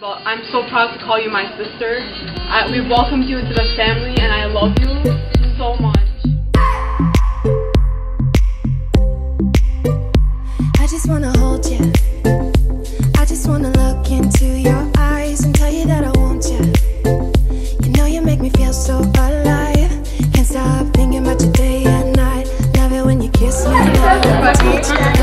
but I'm so proud to call you my sister. I, we've welcomed you into the family, and I love you so much. I just wanna hold you. I just wanna look into your eyes and tell you that I want you. You know you make me feel so alive. Can't stop thinking about you day and night. Love it when you kiss me.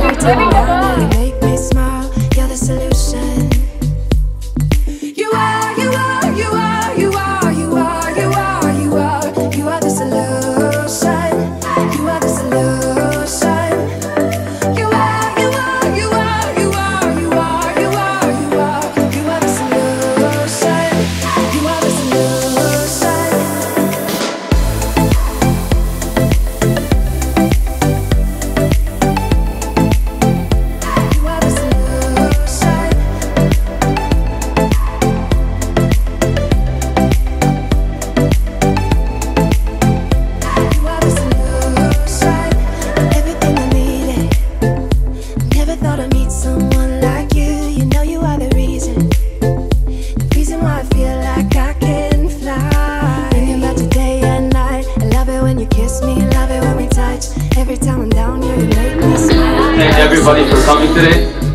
everybody for coming today.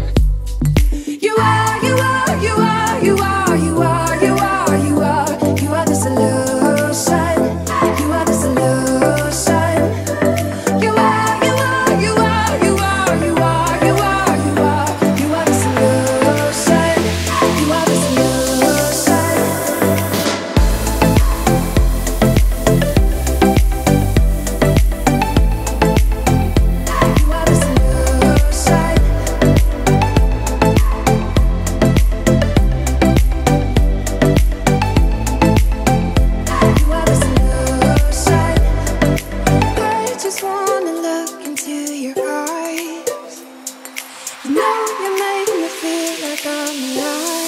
Now you're making me feel like I'm alive.